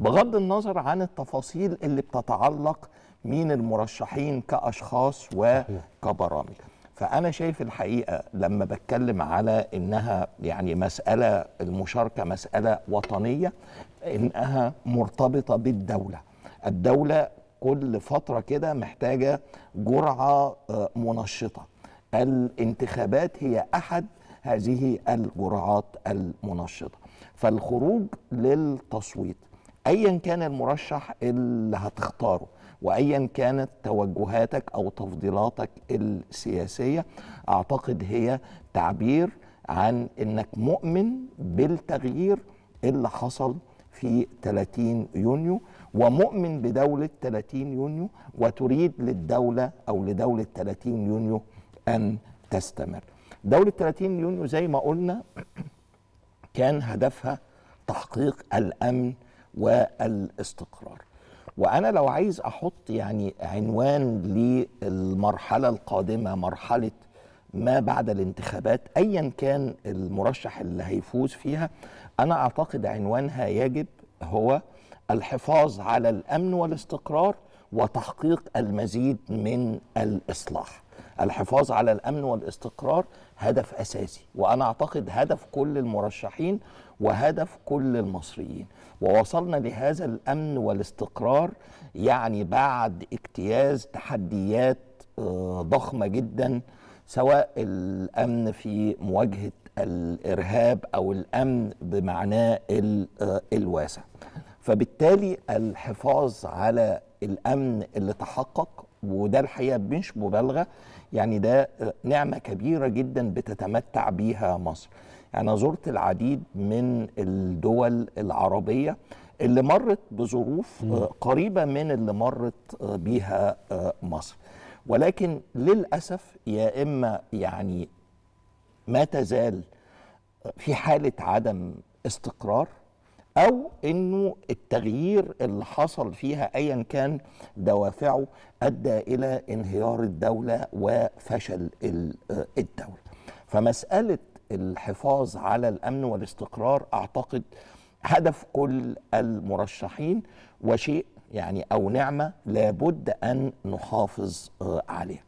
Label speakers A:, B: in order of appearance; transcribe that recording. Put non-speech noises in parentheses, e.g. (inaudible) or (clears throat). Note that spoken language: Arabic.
A: بغض النظر عن التفاصيل اللي بتتعلق مين المرشحين كأشخاص وكبرامج. فأنا شايف الحقيقة لما بتكلم على إنها يعني مسألة المشاركة مسألة وطنية إنها مرتبطة بالدولة. الدولة كل فترة كده محتاجة جرعة آه، منشطة. الانتخابات هي أحد هذه الجرعات المنشطة. فالخروج للتصويت ايا كان المرشح اللي هتختاره وايا كانت توجهاتك أو تفضيلاتك السياسية أعتقد هي تعبير عن إنك مؤمن بالتغيير اللي حصل في 30 يونيو ومؤمن بدولة 30 يونيو وتريد للدولة أو لدولة 30 يونيو أن تستمر. دولة 30 يونيو زي ما قلنا (clears throat) كان هدفها تحقيق الأمن والاستقرار. وأنا لو عايز أحط يعني عنوان للمرحلة القادمة مرحلة ما بعد الانتخابات ايا كان المرشح اللي هيفوز فيها أنا أعتقد عنوانها يجب هو الحفاظ على الأمن والاستقرار وتحقيق المزيد من الإصلاح. الحفاظ على الأمن والاستقرار هدف أساسي وأنا أعتقد هدف كل المرشحين وهدف كل المصريين. ووصلنا لهذا الأمن والاستقرار يعني بعد اجتياز تحديات آه، ضخمة جدا سواء الأمن في مواجهة الإرهاب أو الأمن بمعناه آه، الواسع. فبالتالي الحفاظ على الأمن اللي تحقق وده الحقيقة مش مبالغة يعني ده نعمة كبيرة جدا بتتمتع بيها مصر. أنا زرت العديد من الدول العربية اللي مرت بظروف قريبة من اللي مرت بيها مصر. ولكن للأسف يا إما يعني ما تزال في حالة عدم استقرار أو إنه التغيير اللي حصل فيها ايا كان دوافعه أدى إلى انهيار الدولة وفشل آه، الدولة. فمسألة الحفاظ على الأمن والاستقرار أعتقد هدف كل المرشحين وشيء يعني أو نعمة لابد أن نحافظ آه، عليها